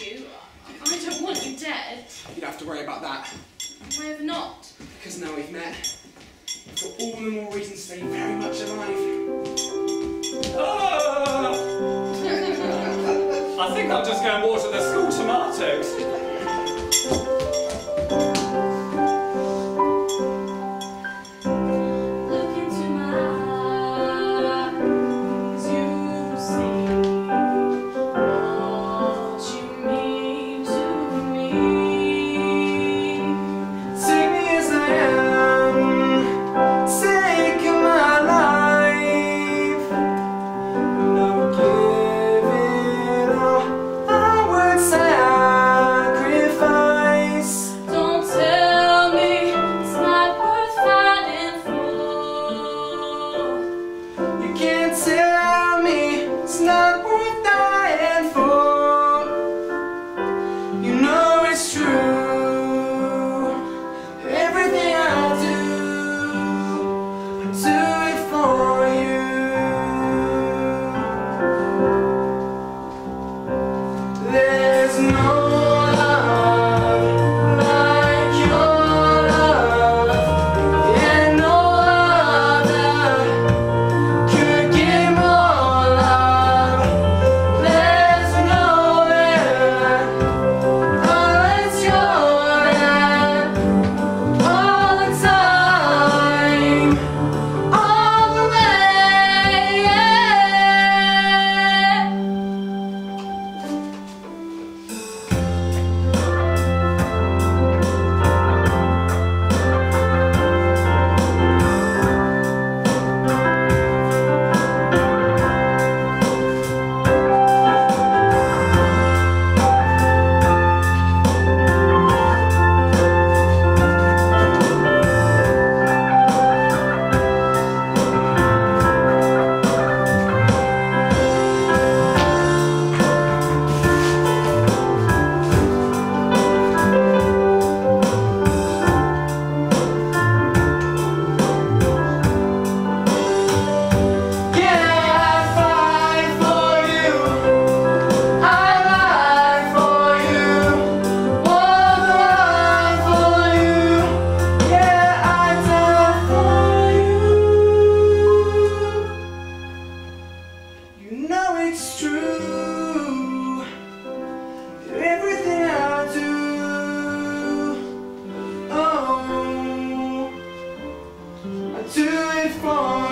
you. I don't want you dead. You don't have to worry about that. I have not? Because now we've met, for all the more reason to stay very much alive. Oh! I think I'm just going to water the school tomatoes. until do it for